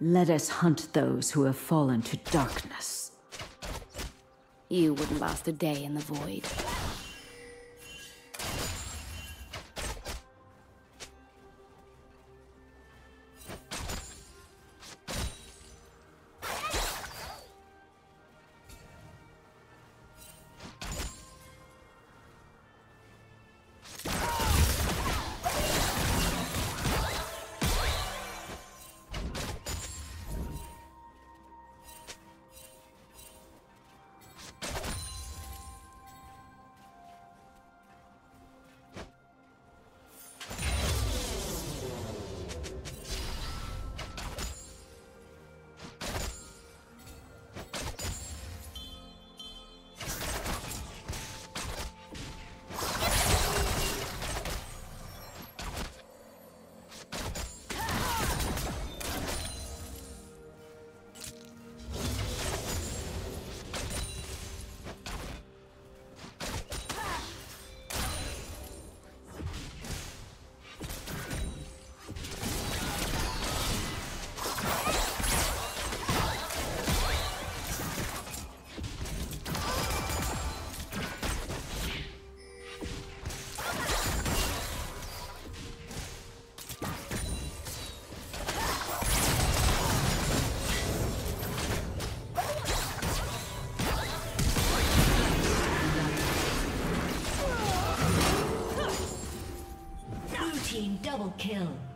Let us hunt those who have fallen to darkness. You wouldn't last a day in the void. Double kill.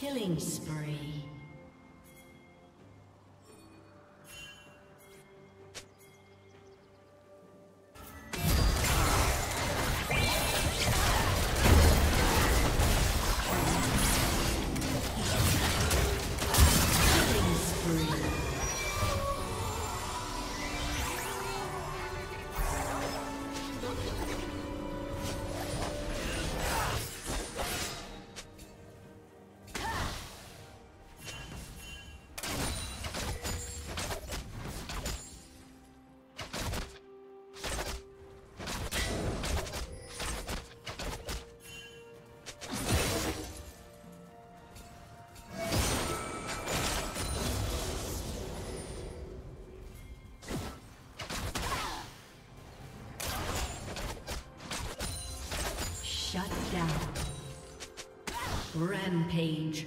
Killing spree. Rampage.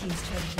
team's turret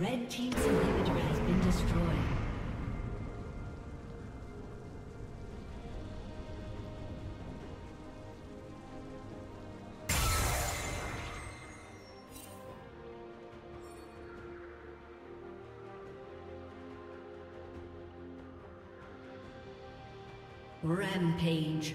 Red team's inhibitor has been destroyed. Rampage.